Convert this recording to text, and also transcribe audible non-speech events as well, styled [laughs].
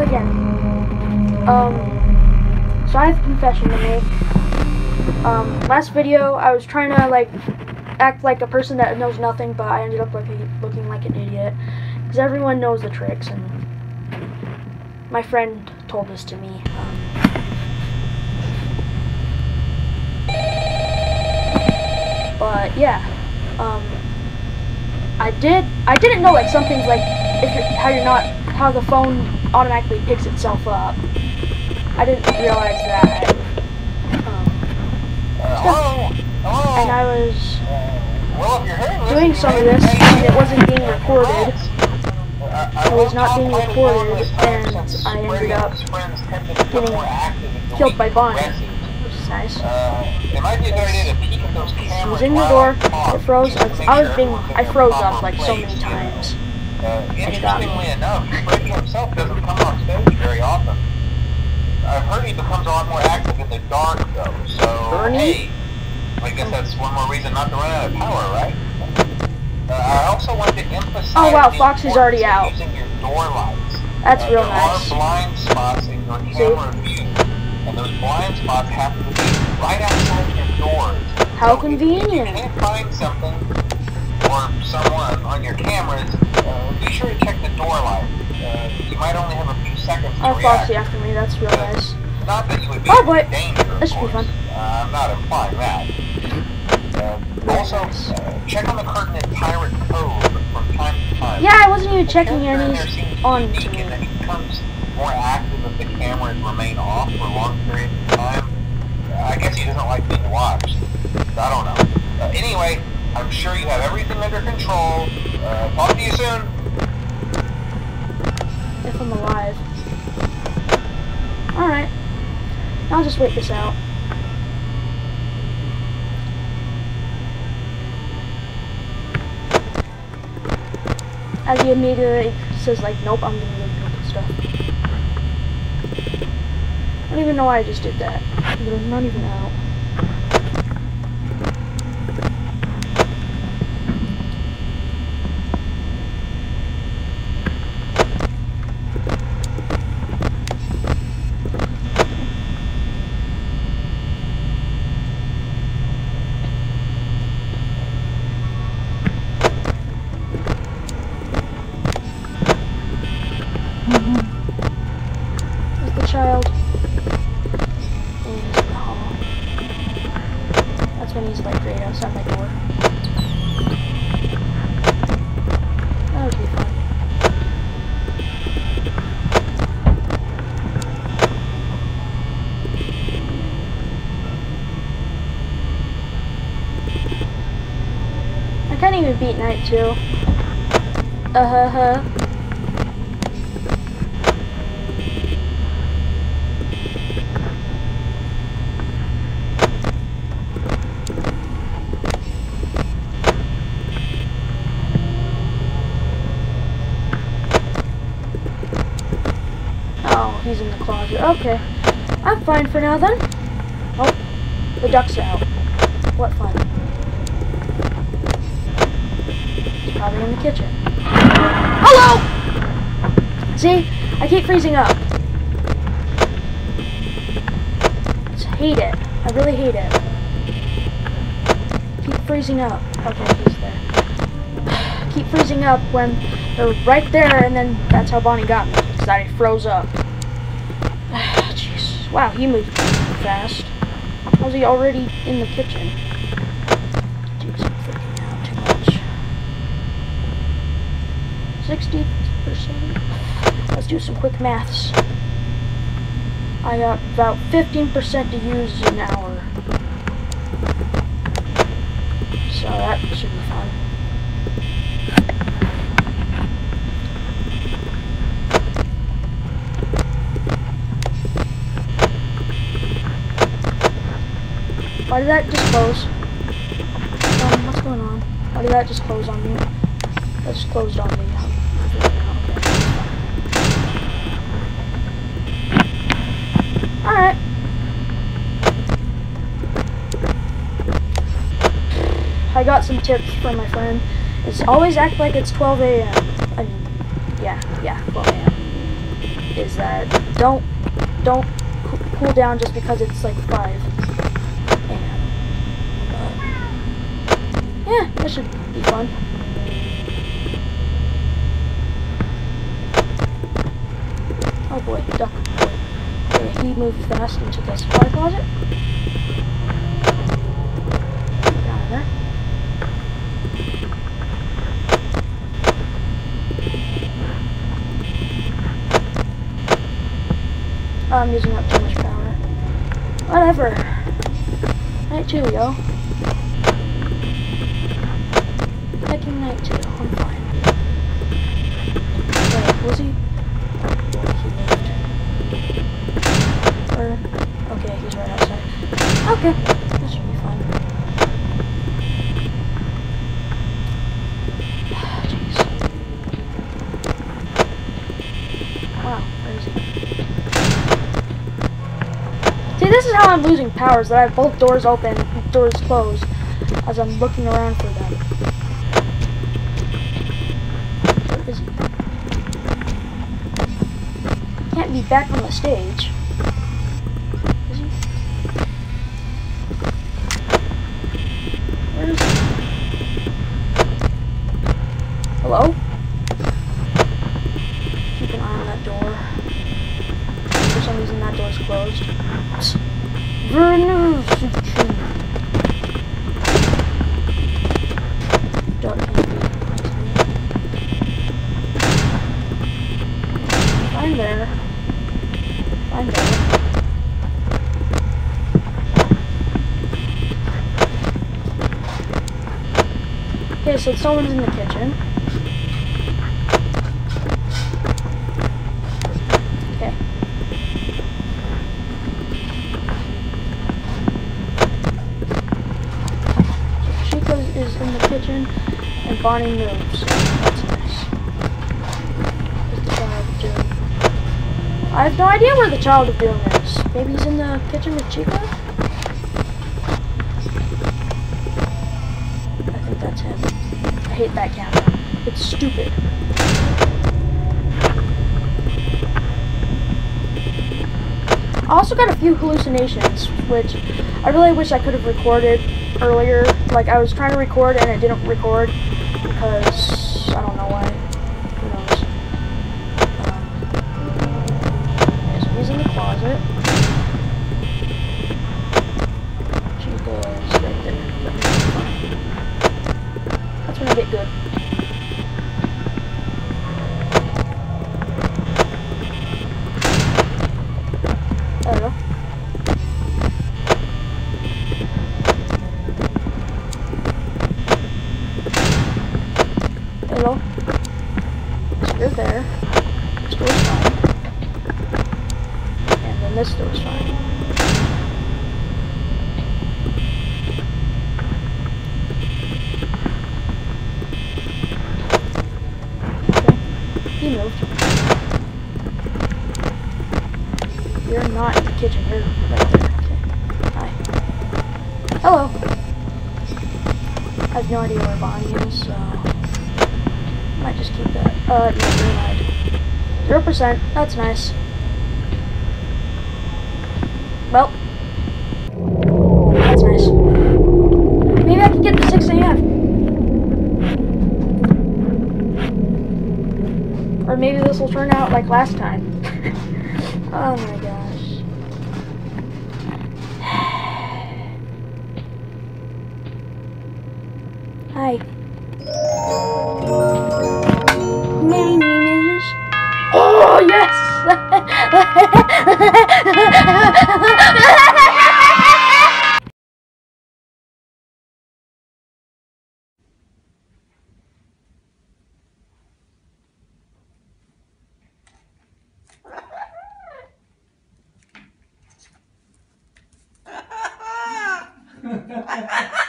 again. Um, so I have a confession to make. Um, last video, I was trying to, like, act like a person that knows nothing, but I ended up looking, looking like an idiot. Because everyone knows the tricks, and my friend told this to me. Um, but, yeah. Um, I did, I didn't know, like, some things, like, if you're, how you're not, how the phone automatically picks itself up. I didn't realize that. Um, Hello? Hello? and I was well, if you're hearing this, doing some of this, and it wasn't being recorded. It was won't being recorded, long this time and I ended up his friends tend to become getting more active as the killed by Bonnie. Which is nice. Uh, it might be a good idea to peek at those She cameras was in the door, I it froze, I was being, I froze up like so many times. Uh, interestingly enough, Freddy himself doesn't come on stage very often. I've heard he becomes a lot more active in the dark, though. So, Bernie? hey, I guess that's one more reason not to run out of power, right? Uh, I also want to emphasize. Oh, wow, the Foxy's already out. Using your door lights. That's Uh, real there nice. are blind spots in your See? camera view, and those blind spots happen to be right outside your doors. How So if- If convenient. you can't find something or someone on your cameras, uh, be sure to check the door light. Uh, you might only have a few seconds to Oh, react. Foxy after me, that's real nice. Not that you would be Oh, in boy. danger, of This should be fun. Uh, I'm not implying that. Uh, also, uh, check on the curtain in Pirate Cove from time to time. Yeah, I wasn't even checking in there seems on in that me. he becomes more active if the cameras remain off for long periods of time. Uh, I guess he doesn't like being watched. I don't know. Uh, anyway, I'm sure you have everything under control. Uh, talk to you soon. If I'm alive. Alright. I'll just wait this out. As he immediately says like, nope, I'm gonna go do stuff. I don't even know why I just did that. They're not even out. Where's the child? In the. That's when he's like right outside my door. That. I can't even beat night two. Uh huh huh. Oh, he's in the closet. Okay. I'm fine for now then. Oh, the duck's are out. What fun. He's probably in the kitchen. Hello! See? I keep freezing up. I hate it. I really hate it. Keep freezing up. Okay, he's there. [sighs] Keep freezing up when they're right there, and then that's how Bonnie got me. Because I froze up. [sighs] Jeez. Wow, he moved fast. How's he already in the kitchen? Jeez, I'm freaking out too much. 60%. Let's do some quick maths. I got about 15% to use an hour. So that should be fun. Why did that just close? Um, what's going on? Why did that just close on me? That just closed on me. Alright. I got some tips from my friend. It's always act like it's 12 a.m. I mean, yeah, yeah, 12 a.m. Is that don't don't cool down just because it's like 5. Yeah, that should be fun. Oh boy, duck. Okay, he moved fast into the supply closet. There. I'm using up too much power. Whatever. Night two, yo. Taking night two. I'm fine. Wait, was he? He. Or, okay, he's right outside. Okay, that should be fun. [sighs] Jeez. Wow? See, this is how I'm losing powers, that I have both doors open, doors closed, as I'm looking around for them. Is he? Can't be back on the stage. Hello? Keep an eye on that door. For some reason that door's closed. Vernon Duck can't be. I'm there. There. Okay, so someone's in the kitchen. Okay. Chica is in the kitchen and Bonnie moves. I have no idea where the child of doom is. Maybe he's in the kitchen with Chica? I think that's him. I hate that camera. It's stupid. I also got a few hallucinations, which I really wish I could have recorded earlier. Like, I was trying to record and it didn't record because I have no idea where Bonnie is, so might just keep that. Uh, no, never mind. Zero percent. That's nice. Well, that's nice. Maybe I can get the 6 a.m. Or maybe this will turn out like last time. oh [laughs] my Ha ha ha!